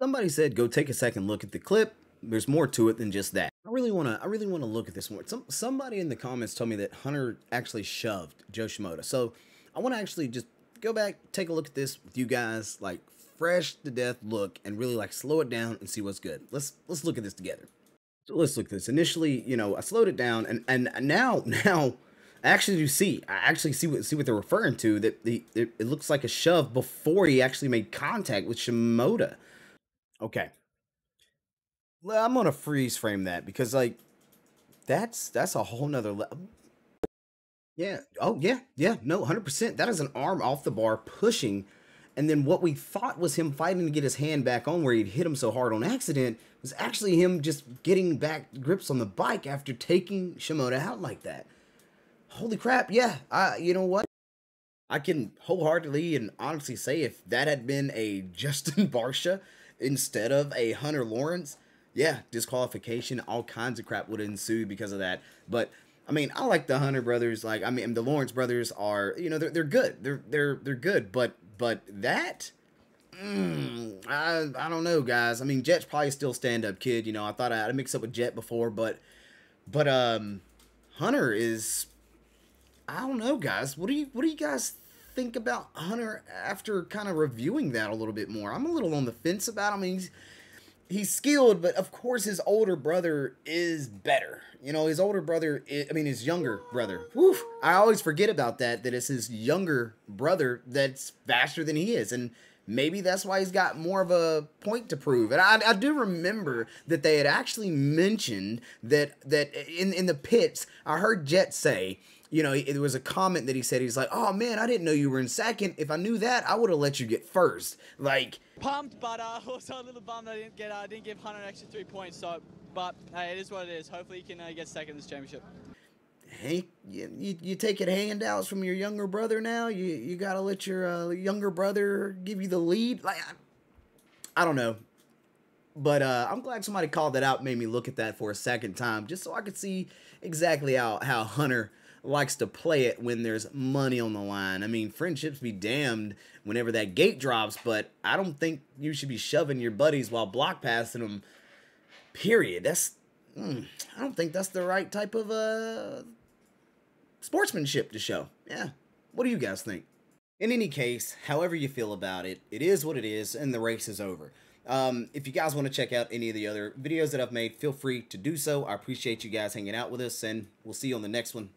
Somebody said go take a second look at the clip. There's more to it than just that. I really want to I really want to look at this more. Some somebody in the comments told me that Hunter actually shoved Jo Shimoda. So, I want to actually just go back, take a look at this with you guys like fresh to death look and really like slow it down and see what's good. Let's let's look at this together. So let's look at this. Initially, you know, I slowed it down and and now now I actually do see. I actually see what see what they're referring to. That the it, it looks like a shove before he actually made contact with Shimoda. Okay. I'm gonna freeze frame that because like that's that's a whole nother level. Um yeah. Oh yeah. Yeah. No, hundred percent. That is an arm off the bar pushing, and then what we thought was him fighting to get his hand back on where he'd hit him so hard on accident was actually him just getting back grips on the bike after taking Shimoda out like that. Holy crap! Yeah. I. You know what? I can wholeheartedly and honestly say if that had been a Justin Barcia instead of a Hunter Lawrence, yeah, disqualification, all kinds of crap would ensue because of that. But I mean, I like the Hunter brothers. Like, I mean, the Lawrence brothers are, you know, they're they're good. They're they're they're good. But but that, mm, I I don't know, guys. I mean, Jett's probably still stand up kid. You know, I thought I had mixed up with Jett before, but but um, Hunter is. I don't know, guys. What do you what do you guys think about Hunter after kind of reviewing that a little bit more? I'm a little on the fence about him. I mean, he's, he's skilled, but of course his older brother is better. You know, his older brother, I mean, his younger brother. I always forget about that, that it's his younger brother that's faster than he is. And maybe that's why he's got more of a point to prove. And I, I do remember that they had actually mentioned that that in, in the pits, I heard Jett say, you know, it was a comment that he said. He's like, "Oh man, I didn't know you were in second. If I knew that, I would have let you get first. Like, pumped, but uh, also a little bummed I didn't get. I uh, didn't give Hunter an extra three points. So, but hey, it is what it is. Hopefully, he can uh, get second in this championship. Hey, you, you, you taking handouts from your younger brother now? You you gotta let your uh, younger brother give you the lead. Like, I, I don't know but uh, I'm glad somebody called that out, made me look at that for a second time, just so I could see exactly how how Hunter likes to play it when there's money on the line. I mean, friendships be damned whenever that gate drops, but I don't think you should be shoving your buddies while block passing them. Period. That's mm, I don't think that's the right type of uh sportsmanship to show. Yeah. What do you guys think? In any case, however you feel about it, it is what it is, and the race is over. Um, if you guys want to check out any of the other videos that I've made, feel free to do so. I appreciate you guys hanging out with us, and we'll see you on the next one.